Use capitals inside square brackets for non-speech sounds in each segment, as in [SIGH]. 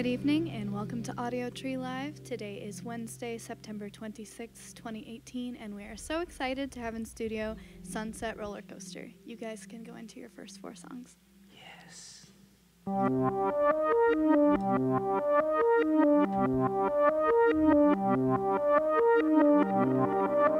Good evening and welcome to Audiotree Live. Today is Wednesday, September 26, 2018, and we are so excited to have in studio Sunset Rollercoaster. You guys can go into your first four songs. Yes. [LAUGHS]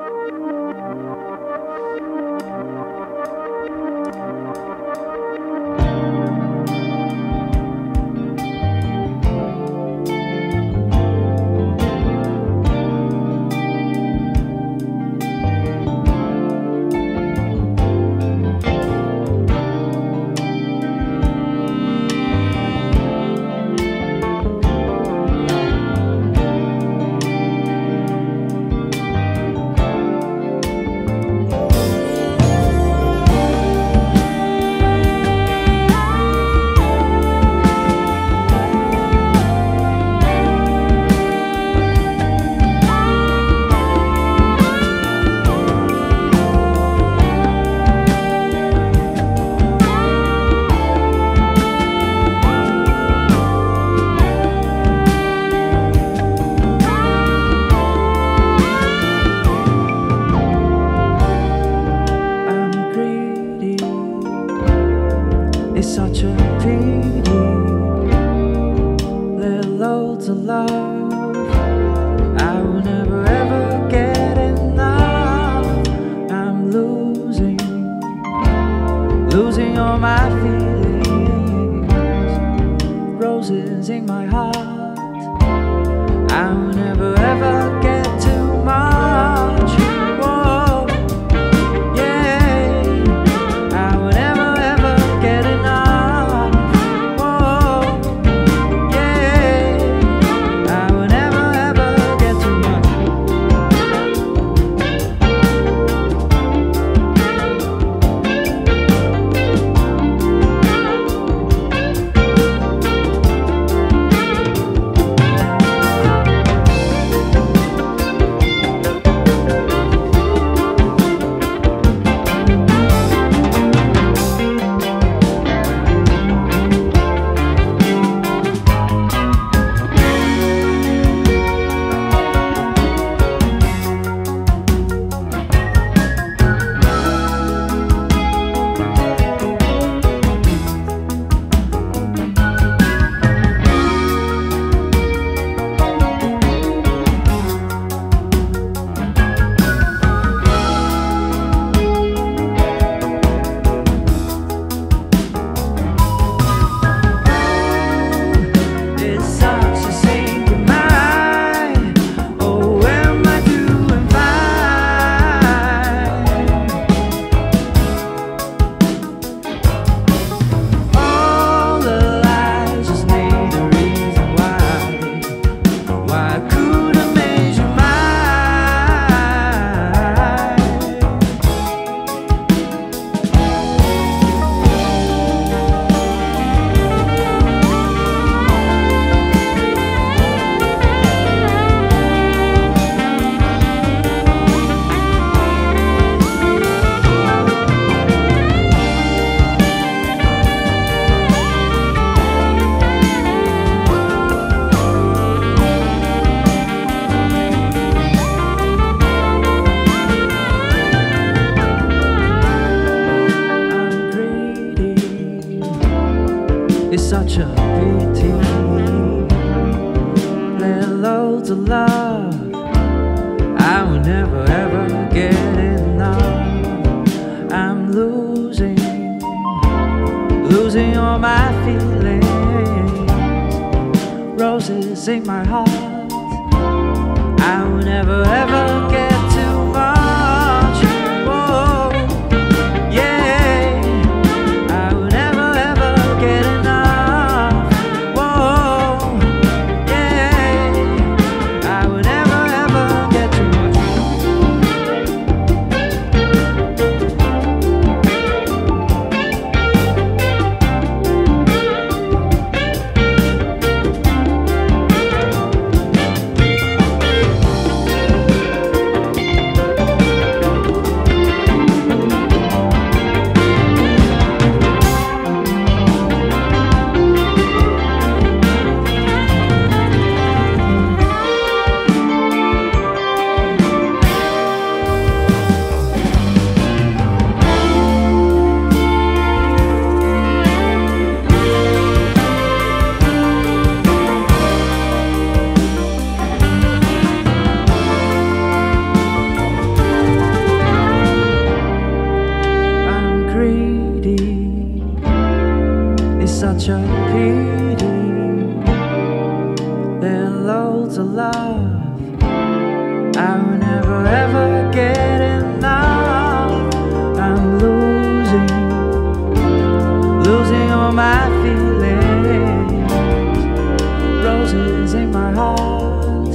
home.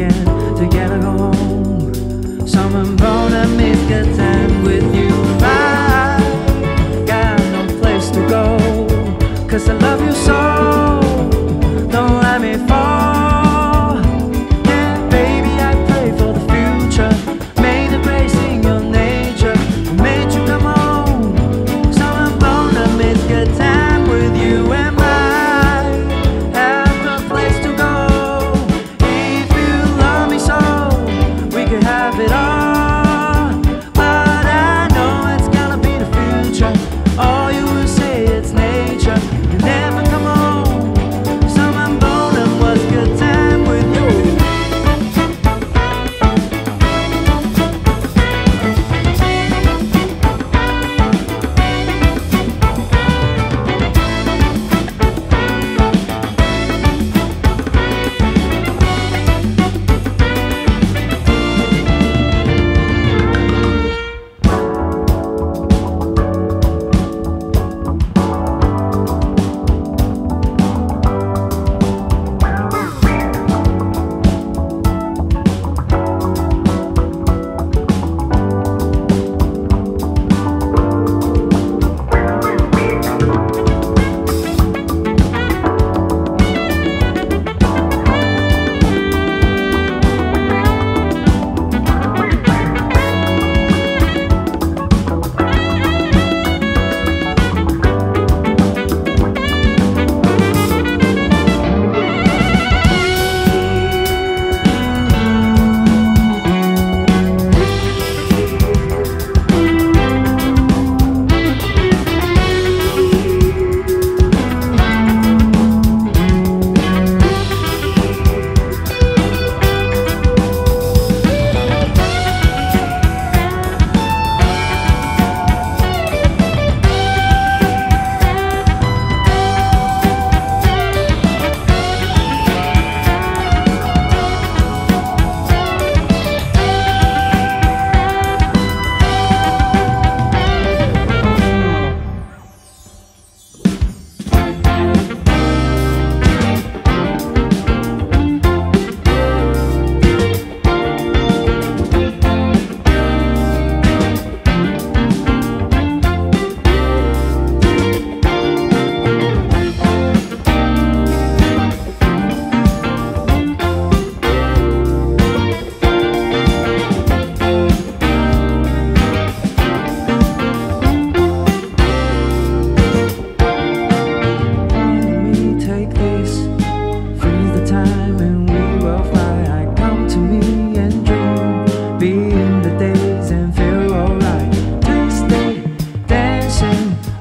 again get go home. Someone wanna make a time with you. I got no place to go, cause I love you so.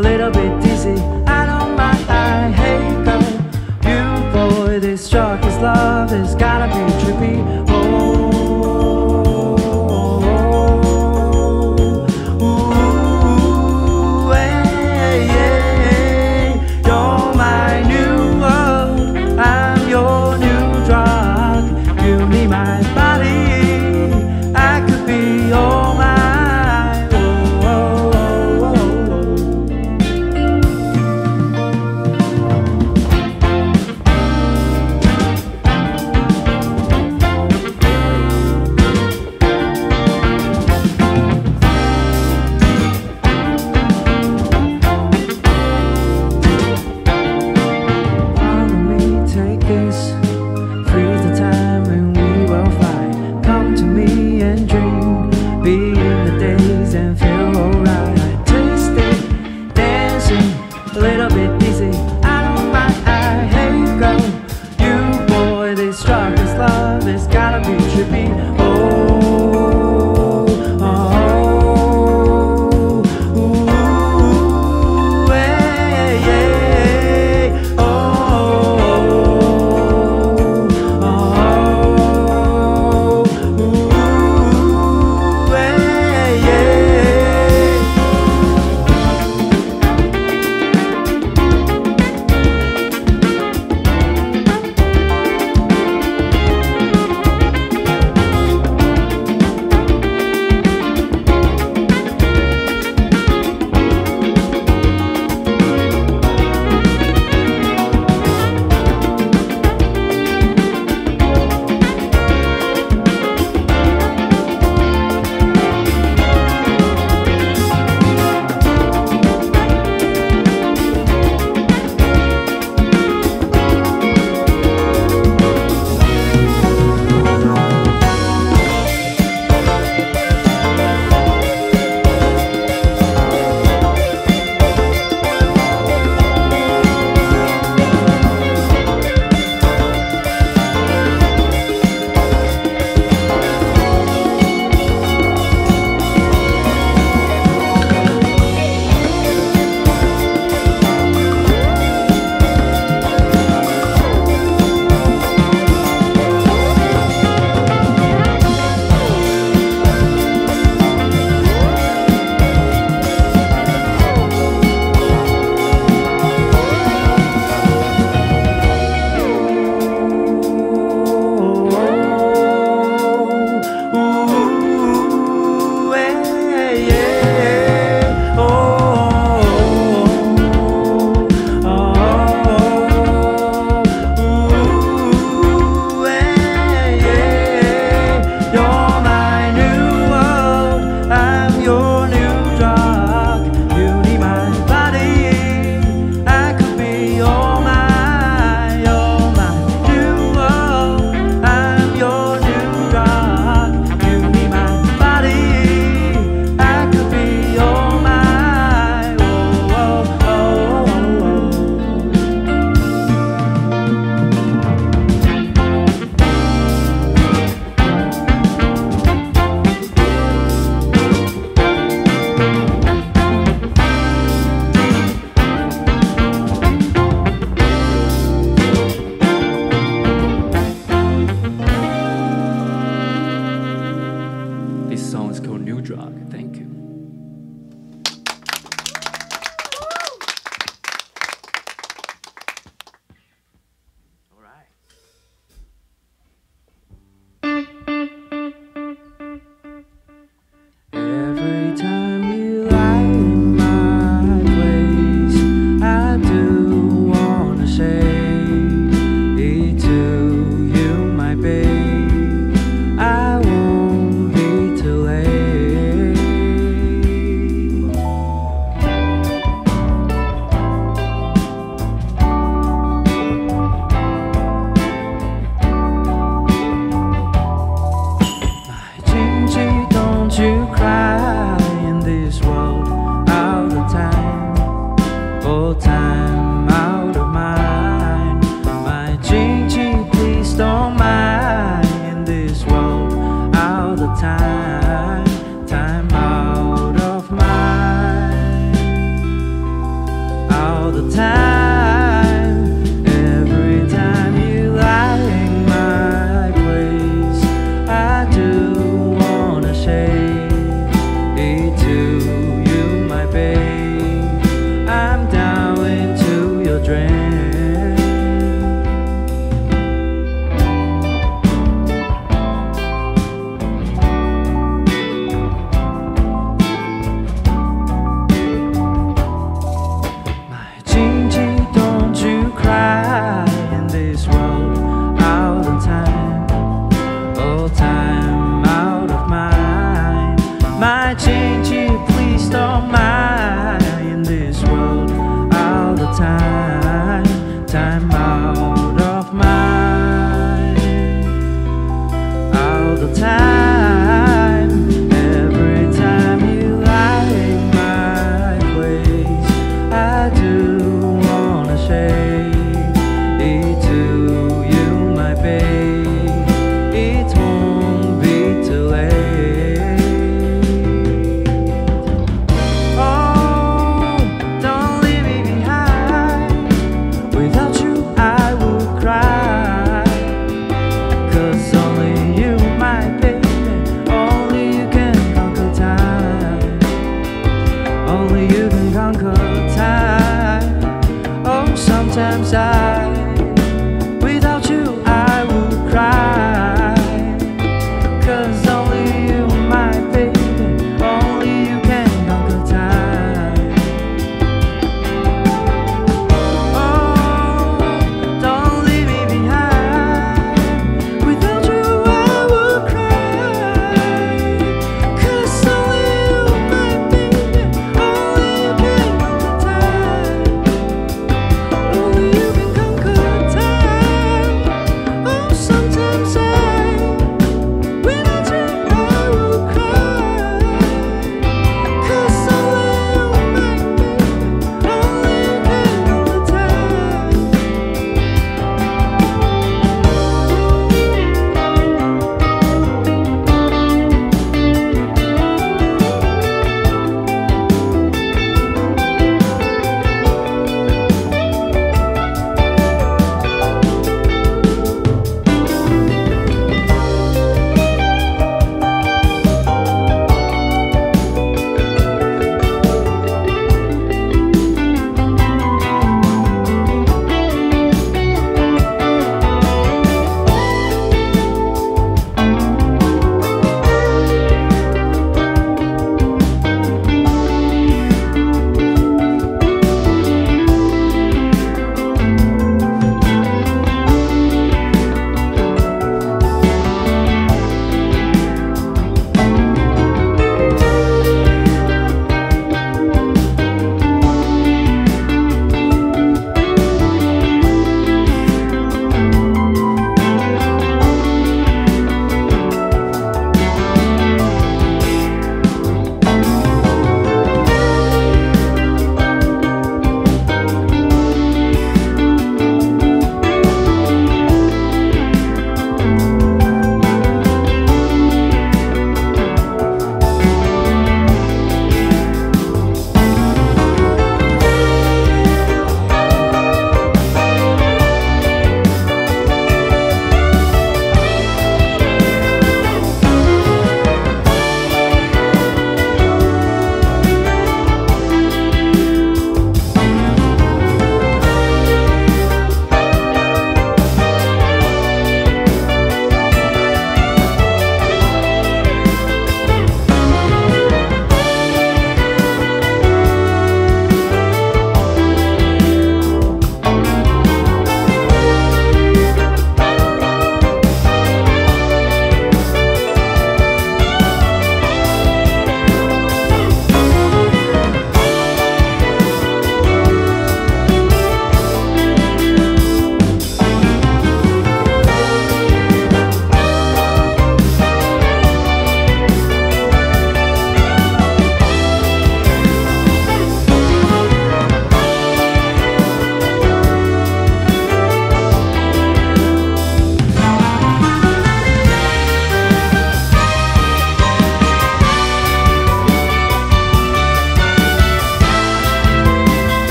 Little little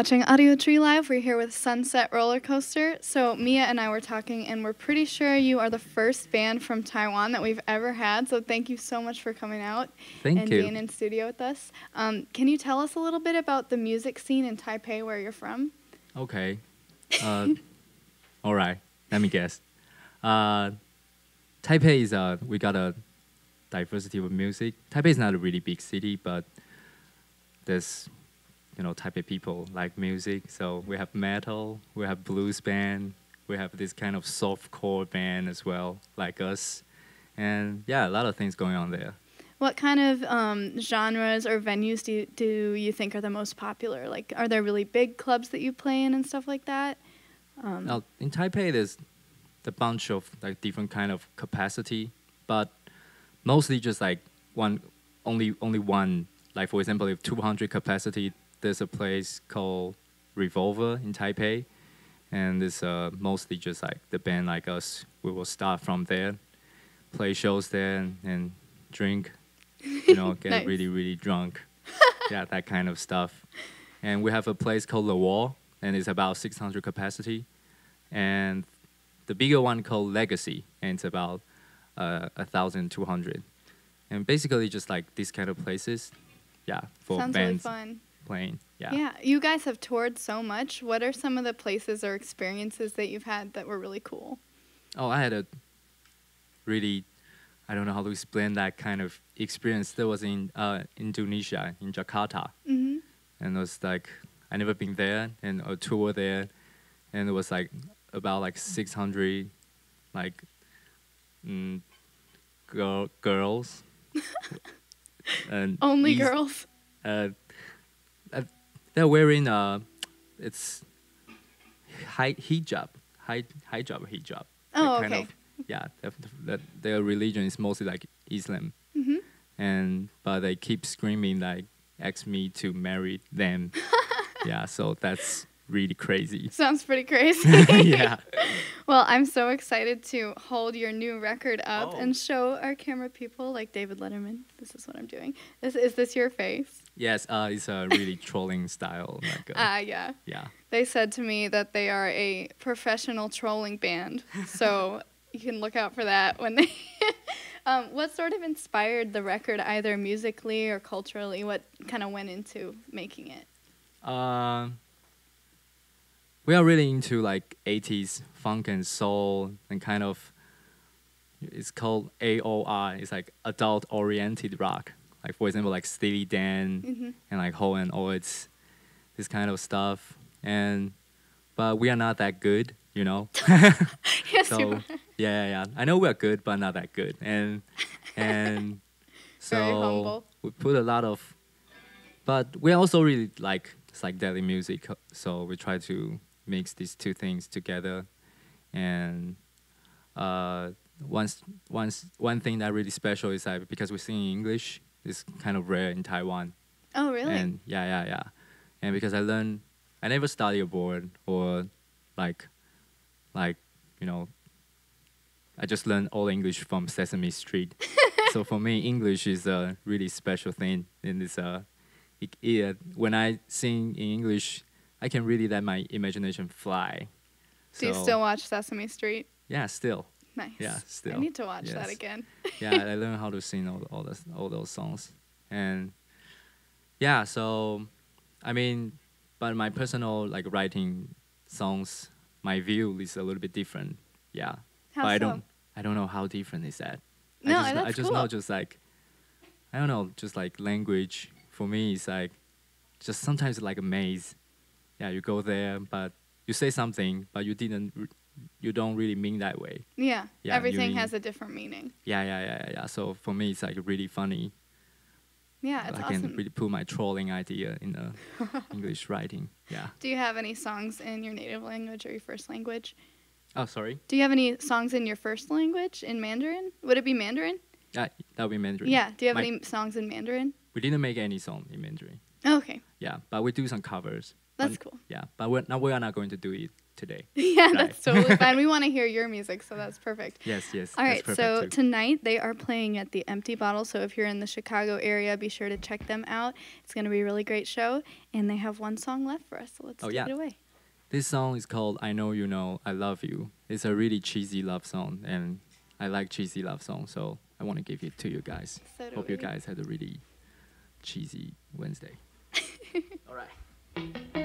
watching Audiotree Live. We're here with Sunset Rollercoaster. So Mia and I were talking, and we're pretty sure you are the first band from Taiwan that we've ever had. So thank you so much for coming out Thank and you. being in studio with us. Um, can you tell us a little bit about the music scene in Taipei, where you're from? Okay. Uh, [LAUGHS] all right. Let me guess. Uh, Taipei is uh, we got a diversity of music. Taipei is not a really big city, but there's you know Taipei people like music. So we have metal, we have blues band, we have this kind of soft core band as well, like us, and yeah, a lot of things going on there. What kind of um, genres or venues do you, do you think are the most popular? Like, are there really big clubs that you play in and stuff like that? Um, Now in Taipei, there's a bunch of like different kind of capacity, but mostly just like one, only only one. Like for example, if 200 capacity, there's a place called Revolver in Taipei, and it's uh, mostly just like the band like us. We will start from there, play shows there, and, and drink, you know, [LAUGHS] get Nice. really really drunk, [LAUGHS] yeah, that kind of stuff. And we have a place called The Wall, and it's about 600 capacity, and the bigger one called Legacy, and it's about uh, 1,200. And basically, just like these kind of places, yeah, for sounds really bands fun. Yeah. Yeah, you guys have toured so much. What are some of the places or experiences that you've had that were really cool? Oh, I had a really, I don't know how to explain that kind of experience. That was in uh, Indonesia, in Jakarta, hmm and it was like I never been there, and a tour there, and it was like about like 600, like, mm, girl girls. [LAUGHS] and Only these- girls. uh, they're wearing uh, it's hi- hijab, hi- hijab, hijab. Oh, kind okay. of- yeah, that, that their religion is mostly like Islam, hmm and but they keep screaming like, "Ask me to marry them." [LAUGHS] yeah, so that's really crazy. [LAUGHS] Sounds pretty crazy. [LAUGHS] yeah. [LAUGHS] Well, I'm so excited to hold your new record up Oh. and show our camera people, like David Letterman. This is what I'm doing. This is this your face? Yes, uh, it's a really trolling style. Like, uh, Ah, yeah. yeah. They said to me that they are a professional trolling band, so you can look out for that when they. um, what sort of inspired the record, either musically or culturally? What kind of went into making it? Um, we are really into like 80s funk and soul and kind of it's called AOR. It's like adult oriented rock. Like for example, like Steely Dan hmm and like Hall and Oates, this kind of stuff. And but we are not that good, you know. [LAUGHS] Yes, so you yeah, are. yeah, yeah. I know we are good, but not that good. And and [LAUGHS] so we put a lot of, but we also really like psychedelic music. So we try to mix these two things together. And uh, once once one thing that really special is that because we sing in English, it's kind of rare in Taiwan. Oh, really? And yeah, yeah, yeah. And because I learned, I never study abroad or like, like, you know, I just learned all English from Sesame Street. [LAUGHS] so for me, English is a really special thing in this. Uh, it, it, when I sing in English, I can really let my imagination fly. Do you still watch Sesame Street? Yeah, still. Nice. Yeah, still. I need to watch that again. [LAUGHS] yeah, I [LAUGHS] learned how to sing all all, those all those songs, and yeah, so I mean, but my personal like writing songs, my view is a little bit different. Yeah, How but I don't I don't know how different is that. No, I just, know- I that's just know just like I don't know, just like language for me is like just sometimes like a maze. Yeah, you go there, but you say something, but you didn't, you don't really mean that way. Yeah. Yeah, Everything mean- has a different meaning. Yeah, yeah, yeah, yeah, yeah. So for me, it's like really funny. Yeah, it's I awesome. can really put my trolling idea in the [LAUGHS] English writing. Yeah. Do you have any songs in your native language or your first language? Oh, sorry. Do you have any songs in your first language in Mandarin? Would it be Mandarin? Yeah, that would be Mandarin. Yeah. Do you have My- any songs in Mandarin? We didn't make any song in Mandarin. Oh, okay. Yeah, but we do some covers. That's But- cool. Yeah, but we're, now we are not going to do it today. [LAUGHS] Yeah, Right. that's totally fine. [LAUGHS] We want to hear your music, so that's perfect. Yes, yes. All right, so too. tonight they are playing at the Empty Bottle. So if you're in the Chicago area, be sure to check them out. It's going to be a really great show, and they have one song left for us. So let's Oh, take yeah. it away. This song is called I Know You Know I Love You. It's a really cheesy love song, and I like cheesy love songs, so I want to give it to you guys. So Hope you guys had a really cheesy Wednesday. [LAUGHS] All right.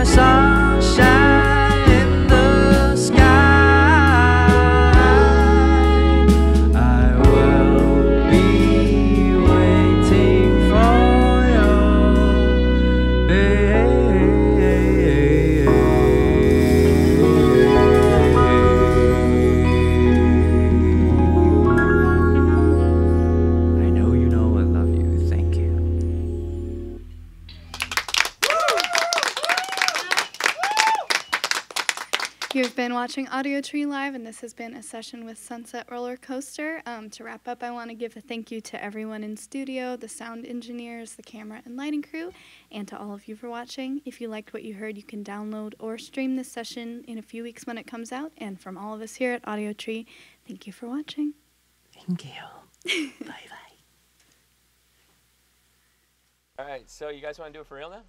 my side. Watching Audiotree Live, and this has been a session with Sunset Rollercoaster. Um, to wrap up, I want to give a thank you to everyone in studio, the sound engineers, the camera and lighting crew, and to all of you for watching. If you liked what you heard, you can download or stream this session in a few weeks when it comes out. And from all of us here at Audiotree, thank you for watching. Thank you. [LAUGHS] bye bye. All right, so you guys want to do it for real now?